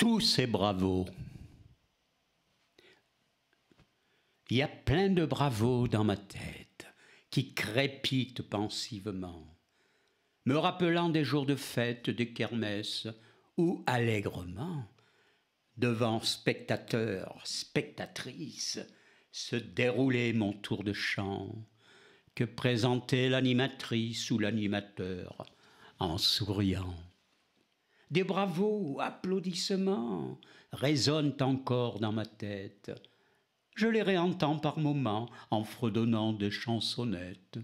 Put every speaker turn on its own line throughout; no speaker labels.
tous ces bravos. Il y a plein de bravos dans ma tête qui crépitent pensivement, me rappelant des jours de fête, des kermesses, où allègrement, devant spectateurs, spectatrices, se déroulait mon tour de chant, que présentait l'animatrice ou l'animateur en souriant. Des bravos, applaudissements résonnent encore dans ma tête. Je les réentends par moments en fredonnant des chansonnettes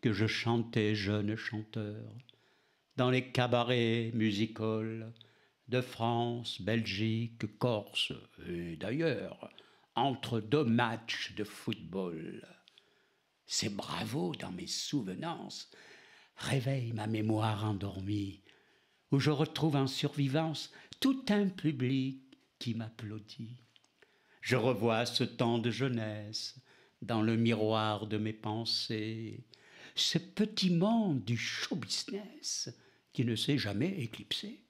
que je chantais jeune chanteur dans les cabarets musicoles de France, Belgique, Corse et d'ailleurs entre deux matchs de football. Ces bravos dans mes souvenances réveillent ma mémoire endormie où je retrouve en survivance tout un public qui m'applaudit. Je revois ce temps de jeunesse dans le miroir de mes pensées, ce petit monde du show business qui ne s'est jamais éclipsé.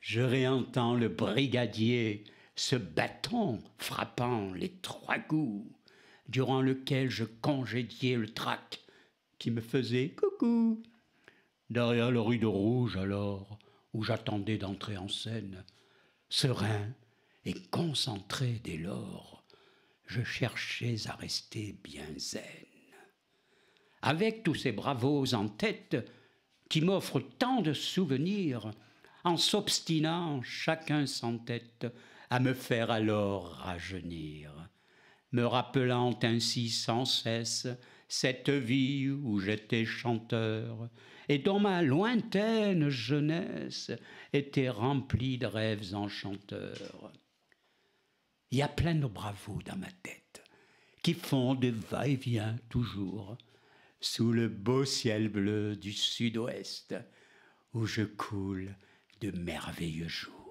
Je réentends le brigadier, ce bâton frappant les trois coups, durant lequel je congédiais le trac qui me faisait coucou derrière le rideau rouge alors, où j'attendais d'entrer en scène, serein et concentré dès lors, je cherchais à rester bien zen. Avec tous ces bravos en tête, qui m'offrent tant de souvenirs, en s'obstinant chacun sans tête à me faire alors rajeunir, me rappelant ainsi sans cesse cette vie où j'étais chanteur, et dont ma lointaine jeunesse était remplie de rêves enchanteurs. Il y a plein de bravos dans ma tête, qui font des va-et-vient toujours, sous le beau ciel bleu du sud-ouest, où je coule de merveilleux jours.